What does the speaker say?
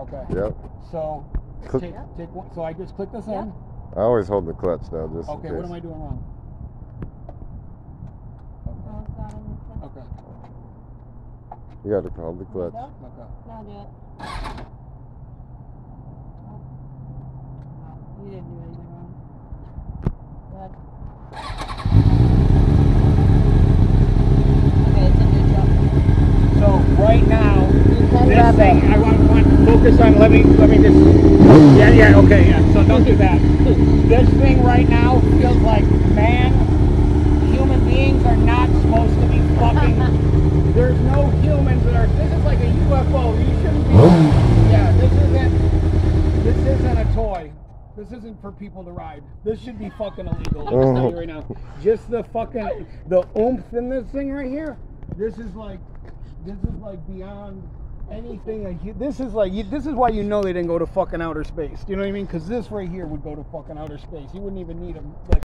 Okay. Yep. So Click- take take one. So I just click this Yep. in. I always hold the clutch now, just Okay. in What am I doing wrong? It's not in the Okay. You got to hold the clutch. Nope. Okay. Now do it. You didn't do anything wrong. Good. Okay, it's in neutral. So right now, You can this grab thing. I want, want to focus on. Let me let me just. Yeah, yeah. Okay. Yeah. So don't do that. this thing right now feels like man. Human beings are not supposed to be fucking. There's no humans that are. This is like a UFO. You shouldn't be. Yeah. This isn't. This isn't a toy. This isn't for people to ride. This should be fucking illegal. I'm just telling you right now. Just the fucking the oomph in this thing right here. This is like this is like beyond anything. a hu- This is like you, this is why you know they didn't go to fucking outer space. Do you know what I mean? Because this right here would go to fucking outer space. You wouldn't even need a like